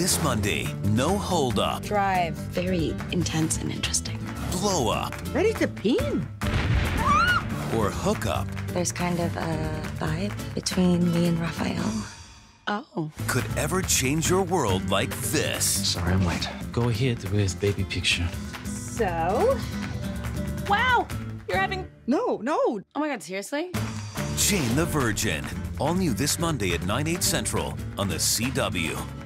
This Monday, no hold up, Drive. Very intense and interesting. blow up, Ready to pin. or hook up There's kind of a vibe between me and Rafael. Oh. could ever change your world like this. Sorry I'm late. Go ahead with baby picture. So? Wow! You're having. No, no. Oh my god, seriously? Jane the Virgin. All new this Monday at 9, 8 central on the CW.